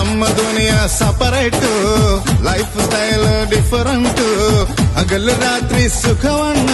ನಮ್ಮ ದುನಿಯಾ separate lifestyle different ಹಗಲು ರಾತ್ರಿ ಸುಖವನ್ನ